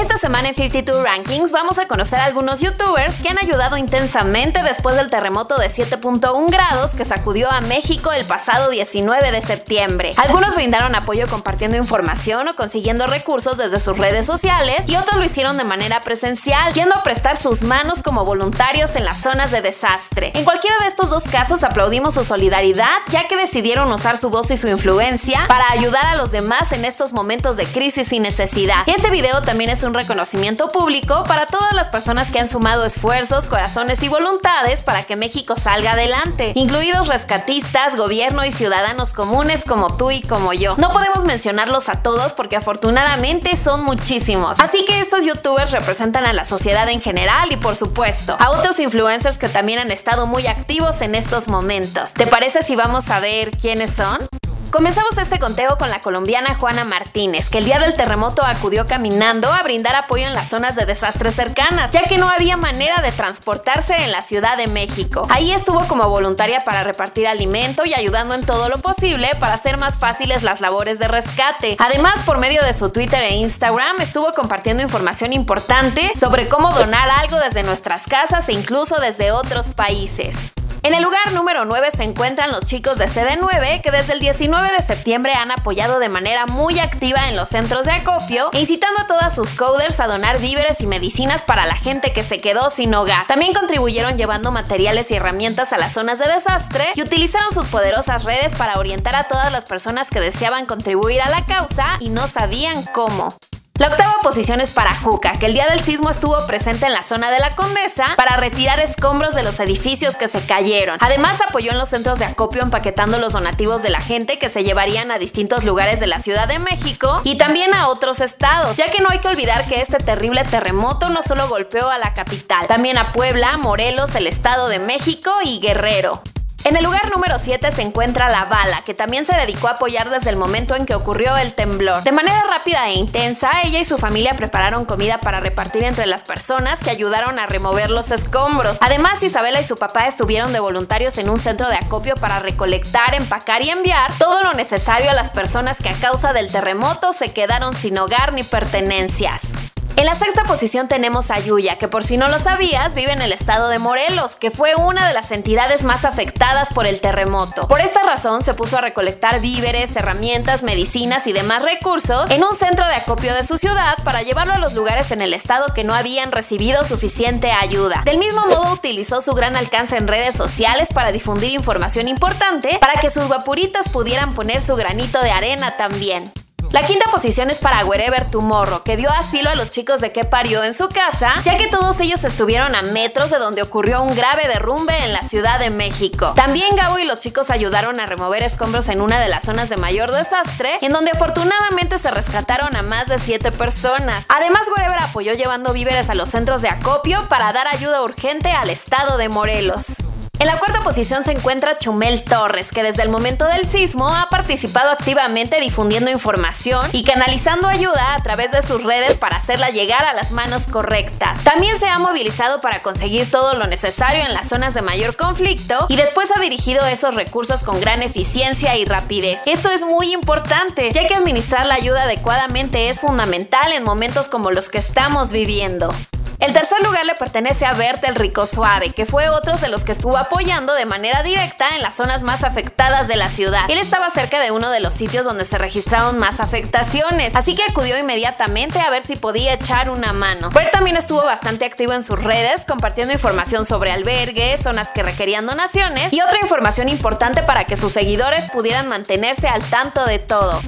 Esta semana en 52 Rankings vamos a conocer a algunos youtubers que han ayudado intensamente después del terremoto de 7.1 grados que sacudió a México el pasado 19 de septiembre. Algunos brindaron apoyo compartiendo información o consiguiendo recursos desde sus redes sociales y otros lo hicieron de manera presencial, yendo a prestar sus manos como voluntarios en las zonas de desastre. En cualquiera de estos dos casos aplaudimos su solidaridad, ya que decidieron usar su voz y su influencia para ayudar a los demás en estos momentos de crisis y necesidad. Este video también es un reconocimiento público para todas las personas que han sumado esfuerzos, corazones y voluntades para que México salga adelante, incluidos rescatistas, gobierno y ciudadanos comunes como tú y como yo. No podemos mencionarlos a todos porque afortunadamente son muchísimos. Así que estos youtubers representan a la sociedad en general y por supuesto a otros influencers que también han estado muy activos en estos momentos. ¿Te parece si vamos a ver quiénes son? Comenzamos este conteo con la colombiana Juana Martínez, que el día del terremoto acudió caminando a brindar apoyo en las zonas de desastres cercanas, ya que no había manera de transportarse en la Ciudad de México. Ahí estuvo como voluntaria para repartir alimento y ayudando en todo lo posible para hacer más fáciles las labores de rescate. Además, por medio de su Twitter e Instagram, estuvo compartiendo información importante sobre cómo donar algo desde nuestras casas e incluso desde otros países. En el lugar número 9 se encuentran los chicos de CD9 que desde el 19 de septiembre han apoyado de manera muy activa en los centros de acopio e incitando a todas sus coders a donar víveres y medicinas para la gente que se quedó sin hogar. También contribuyeron llevando materiales y herramientas a las zonas de desastre y utilizaron sus poderosas redes para orientar a todas las personas que deseaban contribuir a la causa y no sabían cómo. La octava posición es para Juca, que el día del sismo estuvo presente en la zona de la Condesa para retirar escombros de los edificios que se cayeron. Además apoyó en los centros de acopio empaquetando los donativos de la gente que se llevarían a distintos lugares de la Ciudad de México y también a otros estados, ya que no hay que olvidar que este terrible terremoto no solo golpeó a la capital, también a Puebla, Morelos, el Estado de México y Guerrero. En el lugar número 7 se encuentra La Bala, que también se dedicó a apoyar desde el momento en que ocurrió el temblor. De manera rápida e intensa, ella y su familia prepararon comida para repartir entre las personas que ayudaron a remover los escombros. Además, Isabela y su papá estuvieron de voluntarios en un centro de acopio para recolectar, empacar y enviar todo lo necesario a las personas que a causa del terremoto se quedaron sin hogar ni pertenencias. En la sexta posición tenemos a Yuya, que por si no lo sabías, vive en el estado de Morelos, que fue una de las entidades más afectadas por el terremoto. Por esta razón se puso a recolectar víveres, herramientas, medicinas y demás recursos en un centro de acopio de su ciudad para llevarlo a los lugares en el estado que no habían recibido suficiente ayuda. Del mismo modo utilizó su gran alcance en redes sociales para difundir información importante para que sus vapuritas pudieran poner su granito de arena también. La quinta posición es para Wherever Tomorrow, que dio asilo a los chicos de que parió en su casa, ya que todos ellos estuvieron a metros de donde ocurrió un grave derrumbe en la Ciudad de México. También Gabo y los chicos ayudaron a remover escombros en una de las zonas de mayor desastre, en donde afortunadamente se rescataron a más de 7 personas. Además, Wherever apoyó llevando víveres a los centros de acopio para dar ayuda urgente al estado de Morelos. En la cuarta posición se encuentra Chumel Torres, que desde el momento del sismo ha participado activamente difundiendo información y canalizando ayuda a través de sus redes para hacerla llegar a las manos correctas. También se ha movilizado para conseguir todo lo necesario en las zonas de mayor conflicto y después ha dirigido esos recursos con gran eficiencia y rapidez. Esto es muy importante, ya que administrar la ayuda adecuadamente es fundamental en momentos como los que estamos viviendo. El tercer lugar le pertenece a Bert el Rico Suave, que fue otro de los que estuvo apoyando de manera directa en las zonas más afectadas de la ciudad. Él estaba cerca de uno de los sitios donde se registraron más afectaciones, así que acudió inmediatamente a ver si podía echar una mano. Bert también estuvo bastante activo en sus redes, compartiendo información sobre albergues, zonas que requerían donaciones y otra información importante para que sus seguidores pudieran mantenerse al tanto de todo.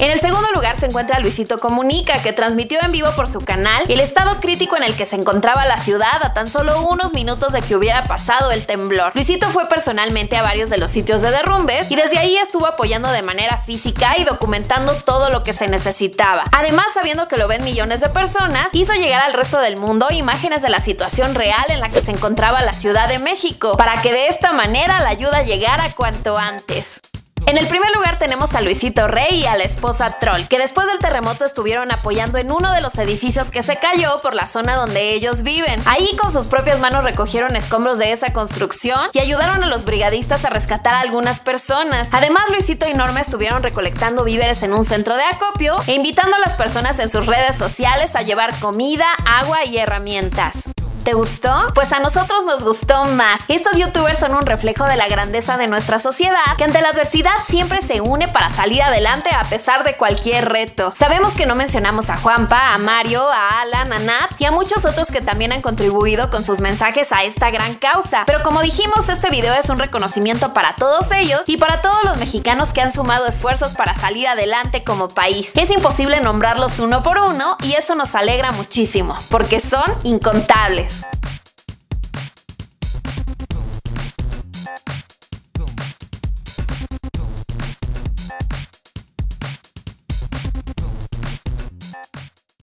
En el segundo lugar se encuentra Luisito Comunica, que transmitió en vivo por su canal el estado crítico en el que se encontraba la ciudad a tan solo unos minutos de que hubiera pasado el temblor. Luisito fue personalmente a varios de los sitios de derrumbes y desde ahí estuvo apoyando de manera física y documentando todo lo que se necesitaba. Además, sabiendo que lo ven millones de personas, hizo llegar al resto del mundo imágenes de la situación real en la que se encontraba la Ciudad de México, para que de esta manera la ayuda llegara cuanto antes. En el primer lugar tenemos a Luisito Rey y a la esposa Troll, que después del terremoto estuvieron apoyando en uno de los edificios que se cayó por la zona donde ellos viven. Ahí con sus propias manos recogieron escombros de esa construcción y ayudaron a los brigadistas a rescatar a algunas personas. Además, Luisito y Norma estuvieron recolectando víveres en un centro de acopio e invitando a las personas en sus redes sociales a llevar comida, agua y herramientas. ¿Te gustó? Pues a nosotros nos gustó más. Estos youtubers son un reflejo de la grandeza de nuestra sociedad, que ante la adversidad siempre se une para salir adelante a pesar de cualquier reto. Sabemos que no mencionamos a Juanpa, a Mario, a Alan, a Nat y a muchos otros que también han contribuido con sus mensajes a esta gran causa. Pero como dijimos, este video es un reconocimiento para todos ellos y para todos los mexicanos que han sumado esfuerzos para salir adelante como país. Es imposible nombrarlos uno por uno y eso nos alegra muchísimo, porque son incontables.